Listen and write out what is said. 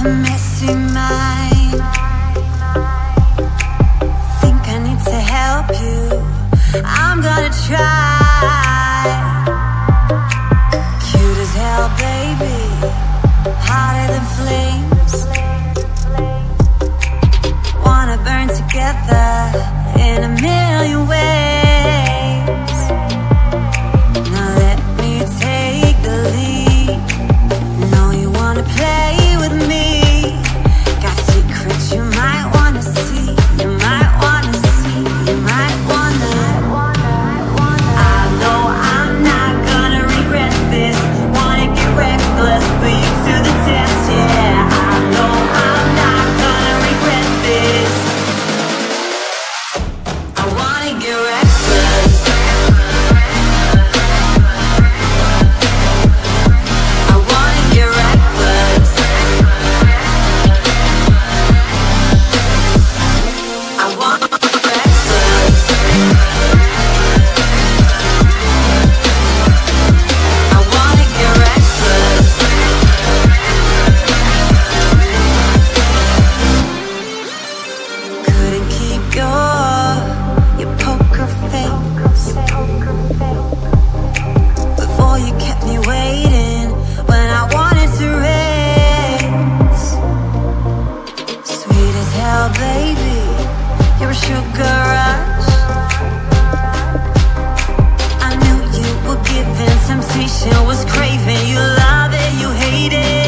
a messy mind. Think I need to help you. I'm gonna try. baby, you're a sugar rush. I knew you were giving temptation, was craving You love it, you hate it